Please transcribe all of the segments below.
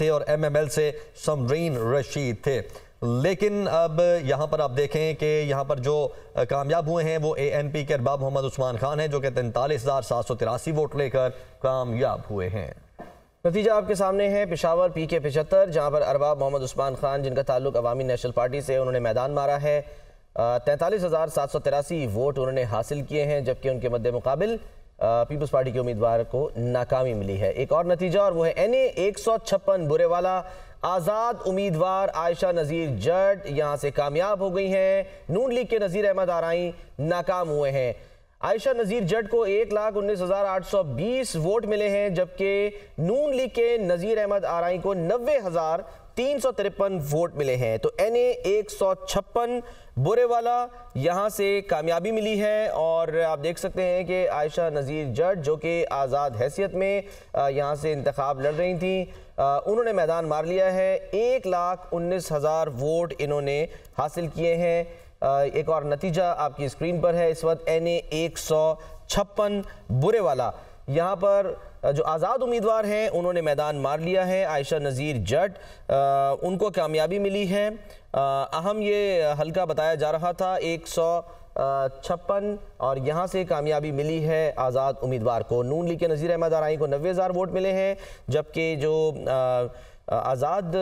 थे और एमएमएल से समरीन रशीद थे। लेकिन अब यहाँ पर आप देखें कि यहाँ पर जो कामयाब हुए हैं वो एएनपी के अरबाब मोहम्मद उस्मान खान हैं, जो कि तैंतालीस हज़ार सात सौ तिरासी वोट लेकर कामयाब हुए हैं। नतीजा आपके सामने है, पिशावर पी के पिछहत्तर, जहाँ पर अरबाब मोहम्मद उस्मान खान, जिनका ताल्लुक अवामी नेशनल पार्टी से उन्होंने मैदान मारा है। तैंतालीस हज़ार सात सौ तिरासी वोट उन्होंने हासिल किए हैं, जबकि उनके मद्दे मुकाबिल पीपल्स पार्टी के उम्मीदवार को नाकामी मिली है। एक और नतीजा, और वो है एन ए एक सौ छप्पन बुरे वाला आज़ाद उम्मीदवार आयशा नज़ीर जट यहाँ से कामयाब हो गई हैं। नून लीग के नज़ीर अहमद आरई नाकाम हुए हैं। आयशा नज़ीर जट को एक लाख उन्नीस हज़ार आठ सौ बीस वोट मिले हैं, जबकि नून लीग के नज़ीर अहमद आरई को नब्बे हज़ार तीन सौ तिरपन वोट मिले हैं। तो एन ए बुरे वाला, यहाँ से कामयाबी मिली है और आप देख सकते हैं कि आयशा नज़ीर जट, जो कि आज़ाद हैसियत में यहाँ से इंतखब लड़ रही थी। उन्होंने मैदान मार लिया है। एक लाख उन्नीस हज़ार वोट इन्होंने हासिल किए हैं। एक और नतीजा आपकी स्क्रीन पर है, इस वक्त एन ए एक सौ छप्पन, बुरे वाला। यहाँ पर जो आज़ाद उम्मीदवार हैं उन्होंने मैदान मार लिया है। आयशा नज़ीर जट उनको कामयाबी मिली है। अहम ये हल्का बताया जा रहा था एक सौ छप्पन और यहाँ से कामयाबी मिली है आज़ाद उम्मीदवार को। नून लीग के नज़ीर अहमद आरई को नबे हज़ार वोट मिले हैं जबकि जो आ, आज़ाद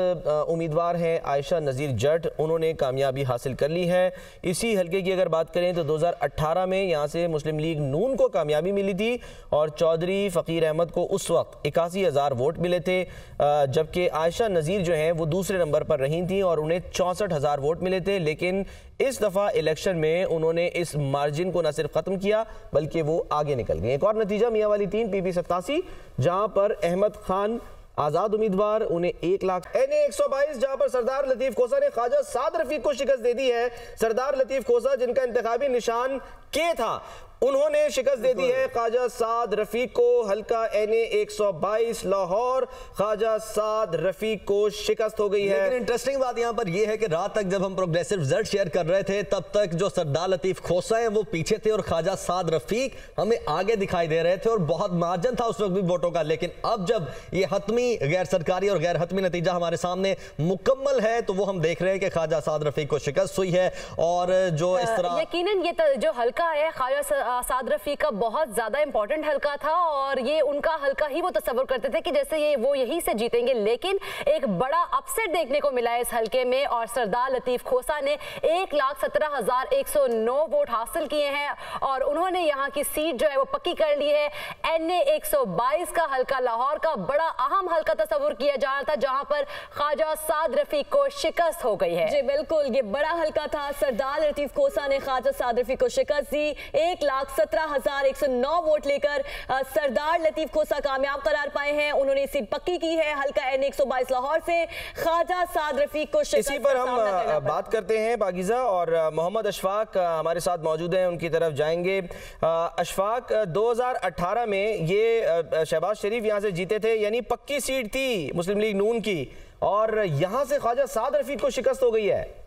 उम्मीदवार हैं आयशा नज़ीर जट। उन्होंने कामयाबी हासिल कर ली है। इसी हल्के की अगर बात करें तो 2018 में यहाँ से मुस्लिम लीग नून को कामयाबी मिली थी और चौधरी फ़कीर अहमद को उस वक्त इक्यासी हज़ार वोट मिले थे। जबकि आयशा नज़ीर जो हैं वो दूसरे नंबर पर रही थी और उन्हें चौंसठ हज़ार वोट मिले थे। लेकिन इस दफ़ा इलेक्शन में उन्होंने इस मार्जिन को न सिर्फ़ ख़त्म किया, बल्कि वो आगे निकल गए एक और नतीजा मियाँ वाली तीन पी पी सत्तासी, जहाँ पर अहमद खान आज़ाद उम्मीदवार उन्हें एक लाख एन एक सौ बाईस, जहाँ पर सरदार लतीफ खोसा ने ख्वाजा साद रफीक को शिकस्त दे दी है। सरदार लतीफ खोसा जिनका इंतजामी निशान के था। उन्होंने शिकस्त दे दी है ख्वाजा साद रफीक को हल्का एन ए एक सौ बाईस लाहौर। ख्वाजा साद रफीक को शिकस्त हो गई है। इंटरेस्टिंग बात यहाँ पर यह है कि रात तक जब हम प्रोग्रेसिव रिज़ल्ट शेयर कर रहे थे तब तक जो सरदार लतीफ खोसा है वो पीछे थे और ख्वाजा साद रफीक हमें आगे दिखाई दे रहे थे और बहुत मार्जिन था उस वक्त भी वोटों का। लेकिन अब जब ये हतमी गैर सरकारी और गैर हतमी नतीजा हमारे सामने मुकम्मल है तो वो हम देख रहे हैं कि ख्वाजा साद रफीक को शिकस्त हुई है और जो इस तरह यकीन ये जो हल्का है ख्वाजा साद रफी का बहुत ज़्यादा इंपॉर्टेंट हल्का था और ये उनका हल्का ही वो तस्वर करते थे कि जैसे ये, वो यही से जीतेंगे। लेकिन एक बड़ा अपसेट देखने को मिला है इस हल्के में और सरदार लतीफ खोसा ने एक लाख सत्रह हज़ार एक सौ नौ वोट हासिल किए हैं और उन्होंने यहाँ की सीट जो है वो पक्की कर ली है। एन ए एक सौ बाईस का हल्का लाहौर का बड़ा अहम हल्का तस्वुर किया जा रहा था, जहाँ पर ख्वाजा साद रफीक को शिकस्त हो गई है। जी, बिल्कुल, ये बड़ा हल्का था। सरदार लतीफ खोसा ने ख्वाजा साद रफीक को शिकस्त दी। एक लाख सत्रह हज़ार एक सौ नौ वोट लेकर सरदार लतीफ खोसा कामयाब करार पाए हैं। उन्होंने सीट पक्की की है हल्का एन एक सौ बाईस लाहौर से। ख्वाजा साद रफीक को इसी पर हम बात करते हैं पाकिजा और मोहम्मद अशफाक हमारे साथ मौजूद हैं उनकी तरफ़ जाएँगे। अशफाक 2018 में ये शहबाज शरीफ यहाँ से जीते थे यानी पक्की सीट थी मुस्लिम लीग नून की। और यहाँ से ख्वाजा साद रफीक को शिकस्त हो गई है।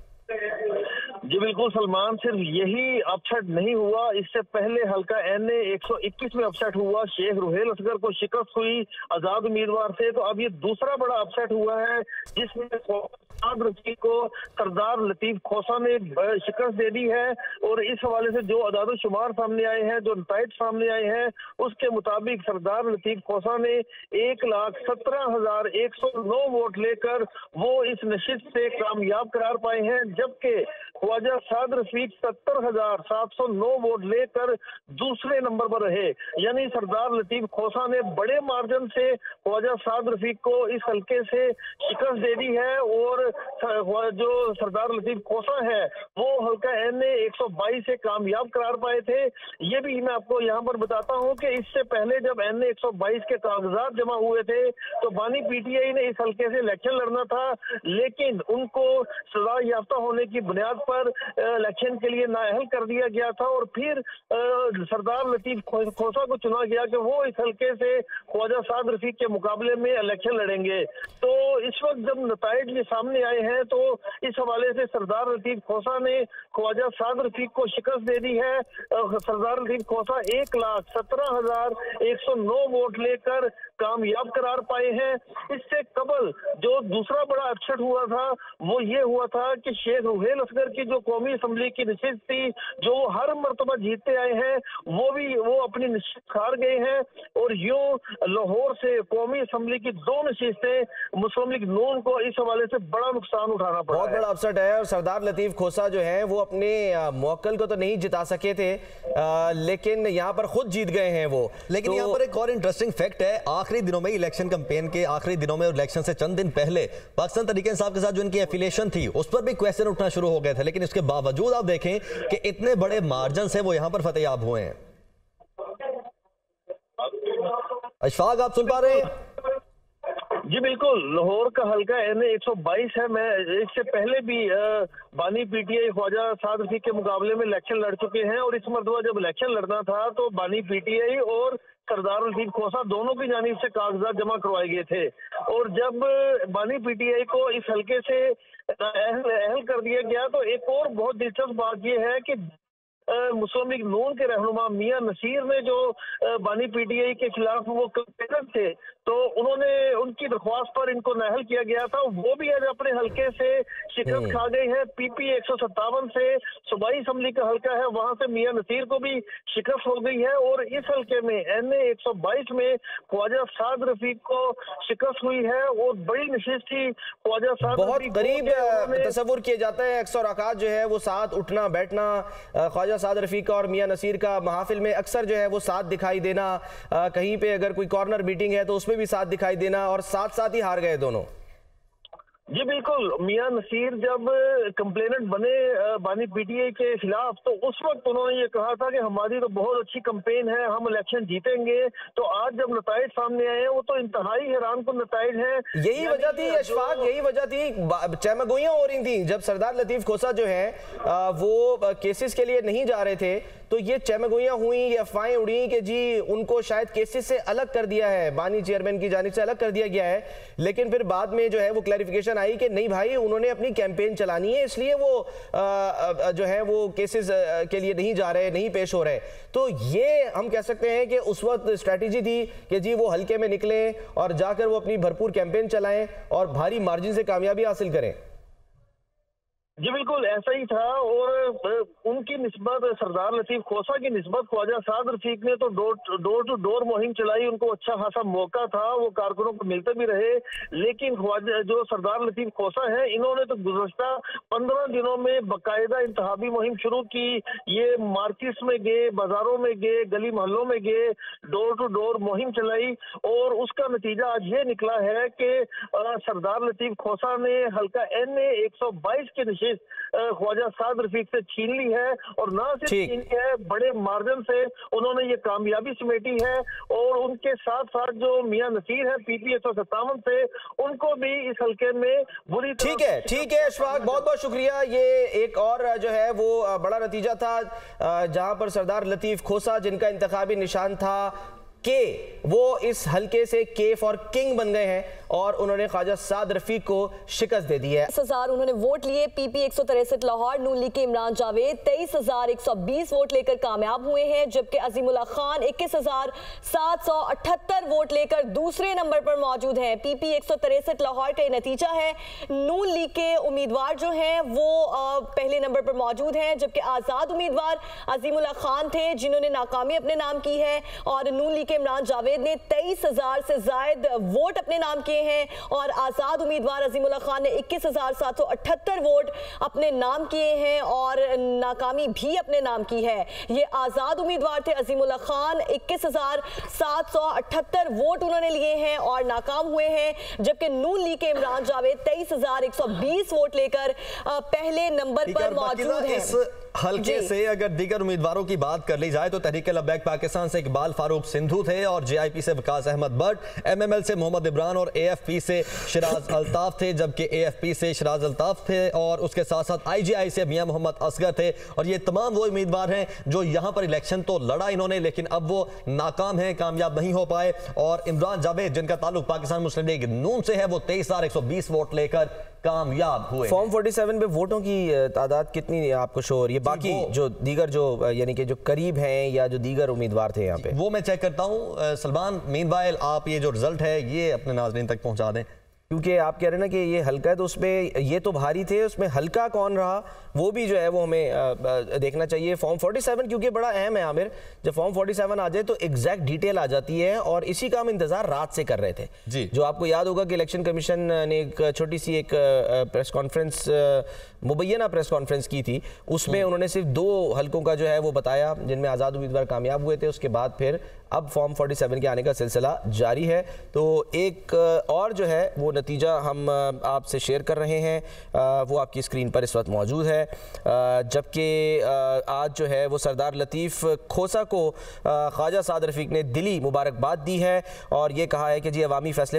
जी बिल्कुल, सलमान सिर्फ़ यही अपसेट नहीं हुआ। इससे पहले हल्का एन ए एक सौ इक्कीस में अपसेट हुआ। शेख रुहेल असगर को शिकस्त हुई आज़ाद उम्मीदवार से। तो अब ये दूसरा बड़ा अपसेट हुआ है, जिसमें को सरदार लतीफ खोसा ने शिकस्त दे दी है। और इस हवाले से जो अदाद शुमार सामने आए हैं, जो नतज सामने आए हैं, उसके मुताबिक सरदार लतीफ खोसा ने एक लाख सत्रह हज़ार एक सौ नौ वोट लेकर वो इस नशित से कामयाब करार पाए हैं। जबकि ख्वाजा साद रफीक सत्तर हज़ार सात सौ नौ वोट लेकर दूसरे नंबर पर रहे। यानी सरदार लतीफ खोसा ने बड़े मार्जिन से ख्वाजा साद रफीक को इस हल्के से शिकस्त दे दी है और जो सरदार लतीफ खोसा है, वो हल्का एन ए एक सौ बाईस से कामयाब करार पाए थे। ये भी मैं आपको यहाँ पर बताता हूँ कि इससे पहले जब एन ए एक सौ बाईस के कागजात जमा हुए थे तो बानी पीटीआई ने इस हल्के से इलेक्शन लड़ना था, लेकिन उनको सजा याफ्ता होने की बुनियाद पर इलेक्शन के लिए नाअहल कर दिया गया था और फिर सरदार लतीफ खोसा को चुना गया कि वो इस हल्के से ख्वाजा साद रफीक के मुकाबले में इलेक्शन लड़ेंगे। तो इस वक्त जब नतज ये सामने आए हैं तो इस हवाले से सरदार लतीफ खोसा ने ख्वाजा साद रफीक को शिकस्त दे दी है। सरदार लतीफ खोसा एक लाख सत्रह हज़ार एक सौ नौ वोट लेकर कामयाब करार पाए हैं। इससे कबल जो दूसरा बड़ा अपसेट हुआ था, वो ये हुआ था कि शेख रुहेल असगर की जो कौमी असम्बली की नशिस्त थी जो हर मरतबा जीतते आए हैं वो भी वो अपनी नशिस्त हार गए हैं। और यूँ लाहौर से कौमी असम्बली की दो नशिस्तें मुस्लिम लीग नून को इस हवाले से बड़ा नुकसान उठाना पड़ा बहुत बड़ा अपसेट है और सरदार लतीफ खोसा जो है वो अपने मोकल को तो नहीं जिता सके थे आ, लेकिन यहाँ पर खुद जीत गए हैं वो। लेकिन तो... यहाँ पर एक और इंटरेस्टिंग फैक्ट है आखिरी दिनों में इलेक्शन कंपेन के आखिरी दिनों में इलेक्शन से चंद दिन पहले पाकिस्तान तरीके साहब के साथ जो इनकी एफिलेशन थी उस पर भी क्वेश्चन उठना शुरू हो गए थे लेकिन इसके बावजूद आप देखें कि इतने बड़े मार्जन से वो यहाँ पर फतेहयाब हुए हैं। अशफाक, आप सुन पा रहे हैं? जी बिल्कुल। लाहौर का हल्का एन ए एक है। मैं इससे पहले भी बानी पीटीआई ख्वाजा साद रफीक के मुकाबले में इलेक्शन लड़ चुके हैं और इस मरतबा जब इलेक्शन लड़ना था तो बानी पीटीआई और सरदार लतीफ खोसा दोनों की जानब से कागजात जमा करवाए गए थे। और जब बानी पीटीआई को इस हल्के से अहल, अहल कर दिया गया तो एक और बहुत दिलचस्प बात यह है कि मुस्लिम लीग नून के रहनुमा मियाँ नसीर ने जो बानी पीटीआई के खिलाफ वो कंपेनर थे तो उन्होंने उनकी दरख्वास्त पर इनको नाहल किया गया था। वो भी आज अपने हल्के से शिकस्त हम्म। खा गए हैं। पीपी एक सौ सत्तावन से सूबाई असम्बली का हल्का है वहाँ से मियाँ नसीर को भी शिकस्त हो गई है और इस हल्के में एन ए एक सौ बाईस में ख्वाजा साद रफीक को शिकस्त हुई है और बड़ी नशिस्त थी ख्वाजा साद बहुत गरीब तस्वुर किया जाता है। अक्सर अकात जो है वो साथ उठना बैठना ख्वाजा साद रफ़ी का और मियाँ नसीर का महाफिल में अक्सर जो है वो साथ दिखाई देना कहीं पर अगर कोई कॉर्नर मीटिंग है तो उसमें भी साथ दिखाई देना और साथ साथ ही हार गए दोनों। जी बिल्कुल। मियाँ नसीर जब कंप्लेनेंट बने बानी पीटीए के खिलाफ तो उस वक्त उन्होंने ये कहा था कि हमारी तो बहुत अच्छी कंपेन है हम इलेक्शन जीतेंगे। तो आज जब नतज सामने आए हैं वो तो इंतहाई हैरान को नतज है। यही वजह थी अशफाक यही वजह थी चमगोइयाँ हो रही थी जब सरदार लतीफ खोसा जो है वो केसेस के लिए नहीं जा रहे थे तो ये चमगोइयाँ हुई ये अफवाहें उड़ी कि जी उनको शायद केसेस से अलग कर दिया है। बानी चेयरमैन की जानब से अलग कर दिया गया है। लेकिन फिर बाद में जो है वो क्लैरिफिकेशन आई कि नहीं भाई उन्होंने अपनी कैंपेन चलानी है इसलिए वो आ, जो है वो केसेस के लिए नहीं जा रहे नहीं पेश हो रहे। तो ये हम कह सकते हैं कि उस वक्त स्ट्रैटेजी थी कि जी वो हल्के में निकलें और जाकर वो अपनी भरपूर कैंपेन चलाएँ और भारी मार्जिन से कामयाबी हासिल करें। जी, बिल्कुल, ऐसा ही था और उनकी नस्बत सरदार लतीफ खोसा की नस्बत ख्वाजा साद रफीक ने तो डोर डोर टू डोर मुहिम चलाई, उनको अच्छा खासा मौका था, वो कारकुनों को मिलते भी रहे, लेकिन ख्वाजा, जो सरदार लतीफ खोसा है, इन्होंने तो गुजशत पंद्रह दिनों में बाकायदा इंतबी मुहिम शुरू की, ये मार्केट्स में गए, बाजारों में गए, गली मोहल्लों में गए, डोर टू डोर मुहिम चलाई और उसका नतीजा आज ये निकला है कि सरदार लतीफ खोसा ने हल्का एन ए एक सौ बाईस के नशीस ख्वाजा साद रफीक से छीन ली है और ना सिर्फ़ छीन ली है बड़े मार्जिन से उन्होंने ये कामयाबी समेटी है और उनके साथ साथ जो मियाँ नसीर है पीपी एक सौ सत्तावन से उनको भी इस हल्के में बुरी ठीक है ठीक है अशफाक बहुत बहुत शुक्रिया। ये एक और जो है वो बड़ा नतीजा था जहाँ पर सरदार लतीफ खोसा जिनका इंतबी निशान था के वो इस हल्के से के फॉर किंग बन गए हैं और उन्होंने ख्वाजा साद रफीक को शिकस्त दे दी है। उन्होंने वोट लिए, पीपी एक सौ लाहौर नून लीग के इमरान जावेद। तेईस हज़ार एक सौ बीस वोट लेकर कामयाब हुए हैं, जबकि अजीमुल्ला खान इक्कीस हज़ार सात सौ अठहत्तर वोट लेकर दूसरे नंबर पर मौजूद हैं। पीपी एक सौ तिरसठ, लाहौर का नतीजा है। नून लीग के उम्मीदवार जो हैं, वो पहले नंबर पर मौजूद हैं, जबकि आज़ाद उम्मीदवार अजीमुल्ला खान थे, जिन्होंने नाकामी अपने नाम की है और नून लीग के इमरान जावेद ने तेईस हज़ार से जायद वोट अपने नाम किए हैं और आज़ाद उम्मीदवार अजीमुल्ला खान ने इक्कीस हज़ार सात सौ अठहत्तर वोट अपने नाम किए हैं और नाकामी भी अपने नाम की है। ये आज़ाद उम्मीदवार थे अजीमुल्ला खान। इक्कीस हज़ार सात सौ अठहत्तर वोट उन्होंने लिए हैं और नाकाम हुए हैं जबकि नून लीग के इमरान जावेद तेईस हज़ार एक सौ बीस वोट लेकर पहले नंबर पर मौजूद है। हल्के से अगर दीगर उम्मीदवारों की बात कर ली जाए तो तहरीक लबैक पाकिस्तान से इकबाल फारूक सिंधु थे और जेआईपी से विकास अहमद भट्ट एमएमएल से मोहम्मद इमरान और एएफपी से शराज अल्ताफ थे जबकि एएफपी से शिराज अल्ताफ थे और उसके साथ साथ आईजीआई से मियाँ मोहम्मद असगर थे। और ये तमाम वो उम्मीदवार हैं जो यहाँ पर इलेक्शन तो लड़ा इन्होंने लेकिन अब वो नाकाम हैं कामयाब नहीं हो पाए। और इमरान जावेद जिनका ताल्लुक पाकिस्तान मुस्लिम लीग नून से है वो तेईस हज़ार एक सौ बीस वोट लेकर कामयाब हुए फॉर्म 47 पे वोटों की तादाद कितनी आपको शो हो रही है? बाकी जो दीगर जो यानी कि जो करीब हैं या जो दीगर उम्मीदवार थे यहाँ पे? वो मैं चेक करता हूँ। सलमान मीन आप ये जो रिज़ल्ट है ये अपने नाजरीन तक पहुँचा दें। क्योंकि आप कह रहे हैं ना कि ये हल्का है तो उसमें ये तो भारी थे उसमें हल्का कौन रहा वो भी जो है वो हमें देखना चाहिए फॉर्म 47 क्योंकि बड़ा अहम है आमिर जब फॉर्म 47 आ जाए तो एग्जैक्ट डिटेल आ जाती है और इसी का हम इंतज़ार रात से कर रहे थे जी। जो आपको याद होगा कि इलेक्शन कमीशन ने एक छोटी सी एक प्रेस कॉन्फ्रेंस मुबैना प्रेस कॉन्फ्रेंस की थी। उसमें उन्होंने सिर्फ़ दो हलकों का जो है वो बताया जिनमें आज़ाद उम्मीदवार कामयाब हुए थे। उसके बाद फिर अब फॉर्म 47 के आने का सिलसिला जारी है। तो एक और जो है वो नतीजा हम आपसे शेयर कर रहे हैं। वो आपकी स्क्रीन पर इस वक्त मौजूद है। जबकि आज जो है वो सरदार लतीफ़ खोसा को ख्वाजा साद रफ़ीक ने दिली मुबारकबाद दी है। और ये कहा है कि जी अवामी फैसले